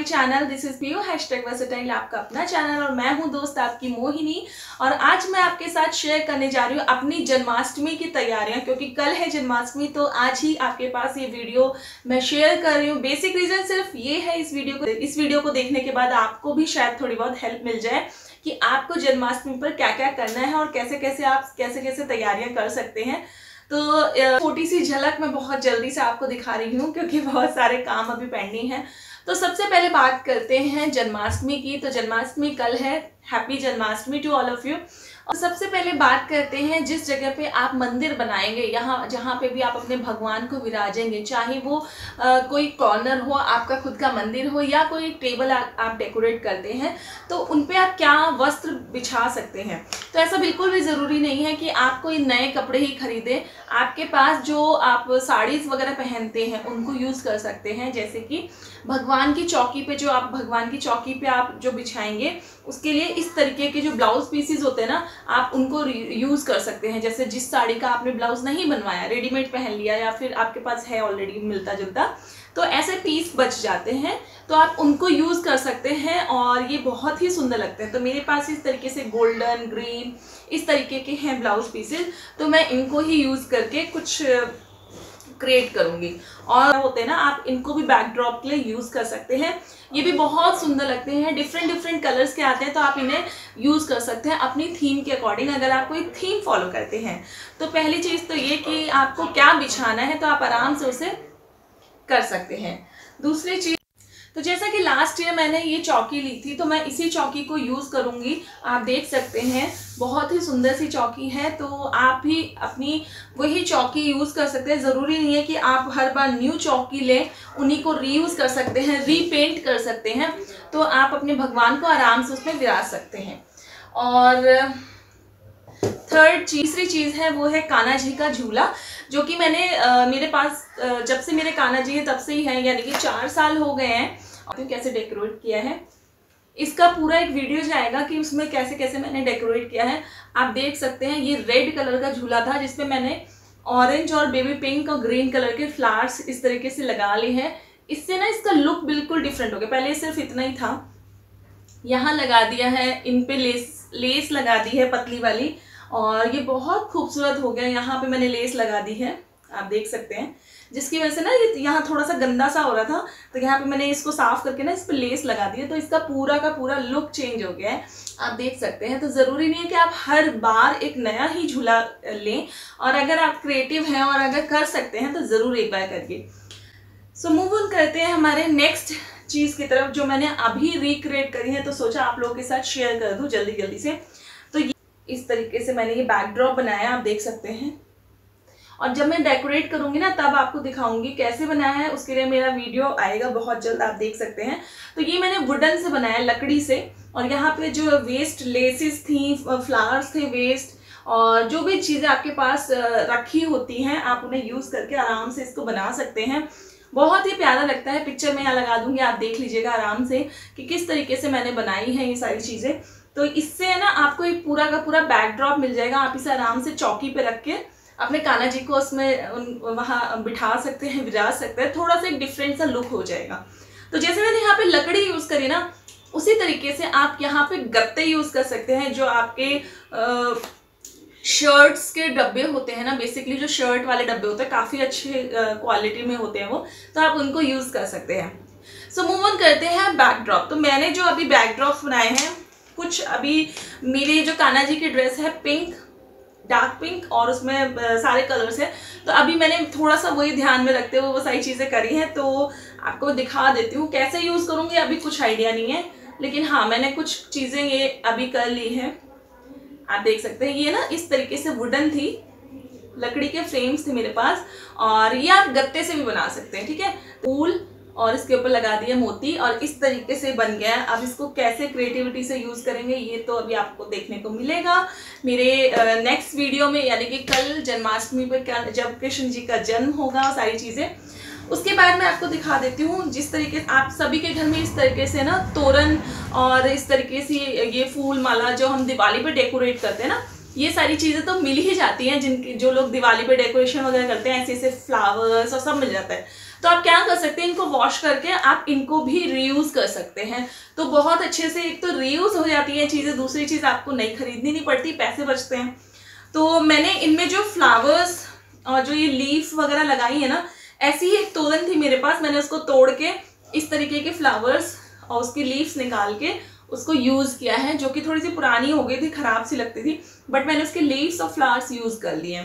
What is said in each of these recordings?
My channel this is PU hashtag versatile आपका अपना channel और मैं हूँ दोस्त आपकी मोहिनी। और आज मैं आपके साथ शेयर करने जा रही हूँ अपनी जन्माष्टमी की तैयारियाँ, क्योंकि कल है जन्माष्टमी तो आज ही आपके पास ये वीडियो मैं शेयर कर रही हूँ। बेसिक रीजन सिर्फ़ ये है इस वीडियो को, इस वीडियो को देखने के बाद आपको भी शायद थोड़ी बहुत हेल्प मिल जाए कि आपको जन्माष्टमी पर क्या क्या करना है और कैसे कैसे आप कैसे कैसे तैयारियाँ कर सकते हैं। तो छोटी सी झलक मैं बहुत जल्दी से आपको दिखा रही हूँ, क्योंकि बहुत सारे काम अभी पेंडिंग हैं। तो सबसे पहले बात करते हैं जन्माष्टमी की। तो जन्माष्टमी कल है। Happy Janmashtami to all of you और सबसे पहले बात करते हैं जिस जगह पे आप मंदिर बनाएँगे यहाँ जहाँ पे भी आप अपने भगवान को विराजेंगे चाहे वो आ, कोई कॉर्नर हो आपका खुद का मंदिर हो या कोई टेबल आ, आप डेकोरेट करते हैं तो उन पे आप क्या वस्त्र बिछा सकते हैं? तो ऐसा बिल्कुल भी ज़रूरी नहीं है कि आप कोई नए कपड़े ही खरीदें। आपके पास जो आप साड़ीज़ वगैरह पहनते हैं उनको यूज़ कर सकते हैं जैसे कि भगवान की चौकी पे जो आप, भगवान की चौकी पे आप जो बिछाएँगे, उसके लिए इस तरीके के जो ब्लाउज पीसीज होते हैं ना, आप उनको यूज़ कर सकते हैं। जैसे जिस साड़ी का आपने ब्लाउज नहीं बनवाया रेडीमेड पहन लिया या फिर आपके पास है ऑलरेडी मिलता जुलता तो ऐसे पीस बच जाते हैं। तो आप उनको यूज़ कर सकते हैं और ये बहुत ही सुंदर लगते हैं। तो मेरे पास इस तरीके से गोल्डन ग्रीन इस तरीके के हैं ब्लाउज पीसेज तो मैं इनको ही यूज़ करके कुछ क्रिएट करूँगी। और होते हैं ना, आप इनको भी बैकड्रॉप के लिए यूज़ कर सकते हैं। ये भी बहुत सुंदर लगते हैं। डिफरेंट डिफरेंट कलर्स के आते हैं तो आप इन्हें यूज़ कर सकते हैं अपनी थीम के अकॉर्डिंग अगर आप कोई थीम फॉलो करते हैं। तो पहली चीज़ तो ये कि आपको क्या बिछाना है तो आप आराम से उसे कर सकते हैं। दूसरी चीज़ तो जैसा कि लास्ट ईयर मैंने ये चौकी ली थी तो मैं इसी चौकी को यूज़ करूँगी। आप देख सकते हैं, बहुत ही सुंदर सी चौकी है तो आप भी अपनी वही चौकी यूज़ कर सकते हैं। ज़रूरी नहीं है कि आप हर बार न्यू चौकी लें, उन्हीं को रीयूज़ कर सकते हैं रीपेंट कर सकते हैं। तो आप अपने भगवान को आराम से उसमें विराज सकते हैं। और थर्ड तीसरी चीज़ है वो है कान्हा जी का झूला जो कि मैंने आ, मेरे पास आ, जब से मेरे कान्हा जी है तब से ही है यानी कि चार साल हो गए हैं और कैसे डेकोरेट किया है। इसका पूरा एक वीडियो जाएगा कि उसमें कैसे कैसे मैंने डेकोरेट किया है। आप देख सकते हैं ये रेड कलर का झूला था जिसपे मैंने ऑरेंज और बेबी पिंक और ग्रीन कलर के फ्लावर्स इस तरीके से लगा लिए हैं। इससे ना इसका लुक बिल्कुल डिफरेंट हो गया। पहले सिर्फ़ इतना ही था। यहाँ लगा दिया है इन पे लेस लेस लगा दी है पतली वाली। और ये बहुत खूबसूरत हो गया। यहाँ पे मैंने लेस लगा दी है, आप देख सकते हैं। जिसकी वजह से ना ये यहाँ थोड़ा सा गंदा सा हो रहा था तो यहाँ पे मैंने इसको साफ़ करके ना इस पर लेस लगा दी है तो इसका पूरा का पूरा लुक चेंज हो गया है। आप देख सकते हैं तो ज़रूरी नहीं है कि आप हर बार एक नया ही झूला लें, और अगर आप क्रिएटिव हैं और अगर कर सकते हैं तो ज़रूर एक बार करिए। सो मूव ऑन करते हैं हमारे नेक्स्ट चीज़ की तरफ़, जो मैंने अभी रिक्रिएट करी है तो सोचा आप लोगों के साथ शेयर कर दूँ जल्दी जल्दी से। इस तरीके से मैंने ये बैकड्रॉप बनाया आप देख सकते हैं। और जब मैं डेकोरेट करूँगी ना, तब आपको दिखाऊँगी कैसे बनाया है, उसके लिए मेरा वीडियो आएगा, बहुत जल्द आप देख सकते हैं। तो ये मैंने वुडन से बनाया लकड़ी से। और यहाँ पे जो वेस्ट लेसिस थी फ्लावर्स थे वेस्ट और जो भी चीज़ें आपके पास रखी होती हैं, आप उन्हें यूज़ करके आराम से इसको बना सकते हैं। बहुत ही प्यारा लगता है पिक्चर में यहाँ लगा दूँगी, आप देख लीजिएगा आराम से कि किस तरीके से मैंने बनाई है ये सारी चीज़ें। तो इससे है ना आपको एक पूरा का पूरा बैकड्रॉप मिल जाएगा। आप इसे आराम से चौकी पे रख के अपने कान्हा जी को उसमें वहाँ बिठा सकते हैं विराज सकते हैं। थोड़ा सा एक डिफरेंट सा लुक हो जाएगा। तो जैसे मैंने यहाँ पे लकड़ी यूज़ करी ना, उसी तरीके से आप यहाँ पे गत्ते यूज़ कर सकते हैं, जो आपके शर्ट्स के डब्बे होते हैं ना। बेसिकली जो शर्ट वाले डब्बे होते हैं, काफ़ी अच्छे क्वालिटी में होते हैं वो। तो आप उनको यूज़ कर सकते हैं। सो मूव ऑन करते हैं बैकड्रॉप तो मैंने जो अभी बैकड्रॉप बनाए हैं कुछ अभी मेरे जो कान्हा जी की ड्रेस है पिंक डार्क पिंक और उसमें सारे कलर्स हैं। तो अभी मैंने थोड़ा सा वही ध्यान में रखते हुए वो सारी चीज़ें करी हैं तो आपको दिखा देती हूँ। कैसे यूज़ करूँगी अभी कुछ आइडिया नहीं है, लेकिन हाँ मैंने कुछ चीज़ें ये अभी कर ली हैं। आप देख सकते हैं, ये ना इस तरीके से वुडन थी। लकड़ी के फ्रेम्स थे मेरे पास, और ये आप गत्ते से भी बना सकते हैं, ठीक है? फूल और इसके ऊपर लगा दिया मोती और इस तरीके से बन गया है। अब इसको कैसे क्रिएटिविटी से यूज़ करेंगे, ये तो अभी आपको देखने को मिलेगा। मेरे नेक्स्ट वीडियो में, यानी कि कल जन्माष्टमी पर क्या, जब कृष्ण जी का जन्म होगा सारी चीज़ें, उसके बाद मैं आपको दिखा देती हूँ जिस तरीके आप सभी के घर में इस तरीके से ना तोरण और इस तरीके से ये फूल माला जो हम दिवाली पर डेकोरेट करते हैं ना, ये सारी चीज़ें तो मिल ही जाती हैं जिनकी, जो लोग दिवाली पे डेकोरेशन वगैरह करते हैं ऐसे ऐसे फ्लावर्स और सब मिल जाता है। तो आप क्या कर सकते हैं, इनको वॉश करके आप इनको भी रीयूज़ कर सकते हैं। तो बहुत अच्छे से एक तो रीयूज़ हो जाती है चीज़ें, दूसरी चीज़ आपको नहीं खरीदनी नहीं पड़ती, पैसे बचते हैं। तो मैंने इनमें जो फ्लावर्स और जो ये लीफ वगैरह लगाई है ना, ऐसी ही एक तोलन थी मेरे पास, मैंने उसको तोड़ के इस तरीके के फ्लावर्स और उसकी लीव्स निकाल के उसको यूज़ किया है, जो कि थोड़ी सी पुरानी हो गई थी, ख़राब सी लगती थी बट मैंने उसके लीव्स और फ्लावर्स यूज़ कर लिए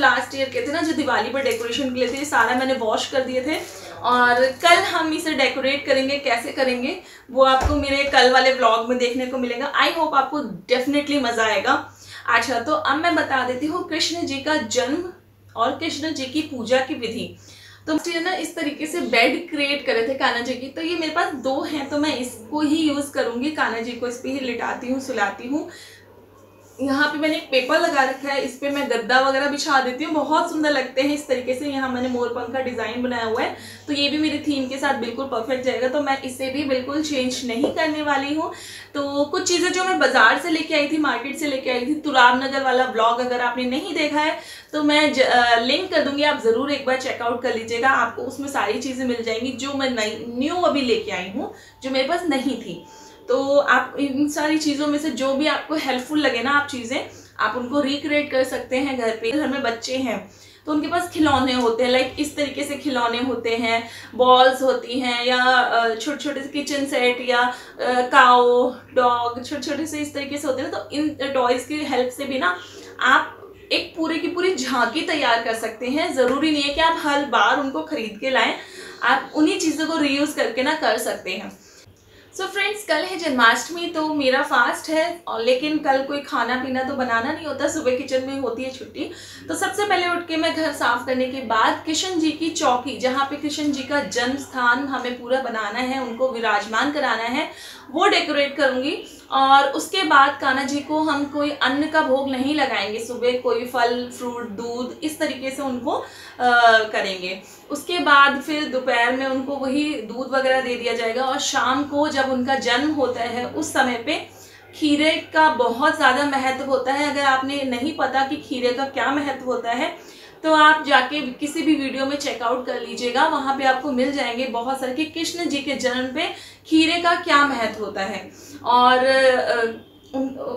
लास्ट ईयर के थे ना, जो दिवाली पर डेकोरेशन के लिए थे सारा मैंने वॉश कर दिए थे। और कल हम इसे डेकोरेट करेंगे, कैसे करेंगे, वो आपको मेरे कल वाले ब्लॉग में देखने को मिलेगा। आई होप आपको डेफिनेटली मज़ा आएगा। अच्छा तो अब मैं बता देती हूँ कृष्ण जी का जन्म और कृष्ण जी की पूजा की विधि। तो ना इस तरीके से बेड क्रिएट करे थे कान्हा जी की। तो ये मेरे पास दो हैं तो मैं इसको ही यूज़ करूँगी। कान्हा जी को इस पर ही लिटाती हूँ, सुलाती हूँ। यहाँ पे मैंने एक पेपर लगा रखा है, इस पर मैं गद्दा वगैरह बिछा देती हूँ। बहुत सुंदर लगते हैं इस तरीके से। यहाँ मैंने मोरपंख का डिज़ाइन बनाया हुआ है। तो ये भी मेरी थीम के साथ बिल्कुल परफेक्ट जाएगा। तो मैं इसे भी बिल्कुल चेंज नहीं करने वाली हूँ। तो कुछ चीज़ें जो मैं बाज़ार से लेके आई थी मार्केट से लेके आई थी तुराब नगर वाला ब्लॉग अगर आपने नहीं देखा है तो मैं लिंक कर दूँगी। आप ज़रूर एक बार चेकआउट कर लीजिएगा। आपको उसमें सारी चीज़ें मिल जाएँगी जो मैं न्यू अभी लेके आई हूँ, जो मेरे पास नहीं थी। तो आप इन सारी चीज़ों में से जो भी आपको हेल्पफुल लगे ना आप चीज़ें, आप उनको रिक्रिएट कर सकते हैं घर पे। घर में बच्चे हैं तो उनके पास खिलौने होते हैं लाइक इस तरीके से खिलौने होते हैं बॉल्स होती हैं या छोटे छोटे से किचन सेट या काओ डॉग छोटे छोटे से इस तरीके से होते हैं तो इन टॉयज़ की हेल्प से भी ना आप एक पूरे की पूरी झांकी तैयार कर सकते हैं। ज़रूरी नहीं है कि आप हर बार उनको खरीद के लाएँ, आप उन्हीं चीज़ों को रीयूज़ करके ना कर सकते हैं। सो so फ्रेंड्स कल है जन्माष्टमी तो मेरा फास्ट है, और लेकिन कल कोई खाना पीना तो बनाना नहीं होता, सुबह किचन में होती है छुट्टी। तो सबसे पहले उठ के मैं घर साफ़ करने के बाद किशन जी की चौकी, जहाँ पे किशन जी का जन्म स्थान हमें पूरा बनाना है, उनको विराजमान कराना है, वो डेकोरेट करूँगी। और उसके बाद कान्हा जी को हम कोई अन्न का भोग नहीं लगाएँगे सुबह कोई फल फ्रूट दूध इस तरीके से उनको आ, करेंगे। उसके बाद फिर दोपहर में उनको वही दूध वगैरह दे दिया जाएगा और शाम को जब उनका जन्म होता है उस समय पे खीरे का बहुत ज़्यादा महत्व होता है। अगर आपने नहीं पता कि खीरे का क्या महत्व होता है तो आप जाके किसी भी वीडियो में चेकआउट कर लीजिएगा वहाँ पे आपको मिल जाएँगे बहुत सारे कि कृष्ण जी के जन्म पे खीरे का क्या महत्व होता है। और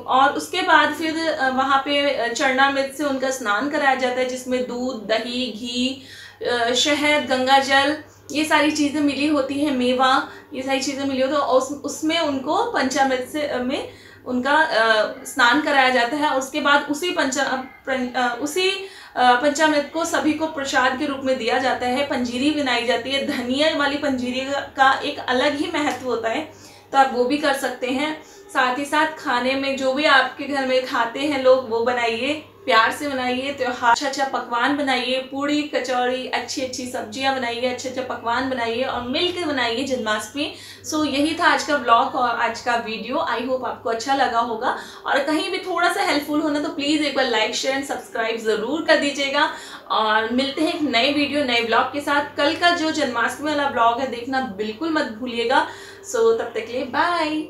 और उसके बाद फिर वहाँ पे चरणामृत से उनका स्नान कराया जाता है जिसमें दूध दही घी शहद गंगा जल ये सारी चीज़ें मिली होती हैं मेवा ये सारी चीज़ें मिली होती है और उस, उसमें उनको पंचामृत से में उनका स्नान कराया जाता है और उसके बाद उसी पंचा उसी पंचामृत को सभी को प्रसाद के रूप में दिया जाता है। पंजीरी बनाई जाती है। धनिया वाली पंजीरी का एक अलग ही महत्व होता है। तो आप वो भी कर सकते हैं। साथ ही साथ खाने में जो भी आपके घर में खाते हैं लोग, वो बनाइए, प्यार से बनाइए, त्योहार अच्छा अच्छा पकवान बनाइए, पूड़ी, कचौड़ी अच्छी अच्छी सब्ज़ियाँ बनाइए अच्छे अच्छे पकवान बनाइए और मिलकर बनाइए जन्माष्टमी। सो यही था आज का ब्लॉग और आज का वीडियो आई होप आपको अच्छा लगा होगा। और कहीं भी थोड़ा सा हेल्पफुल होना तो प्लीज़ एक बार लाइक शेयर एंड सब्सक्राइब ज़रूर कर दीजिएगा। और मिलते हैं एक नए वीडियो नए ब्लॉग के साथ। कल का जो जन्माष्टमी वाला ब्लॉग है, देखना बिल्कुल मत भूलिएगा। सो तब तक के लिए बाय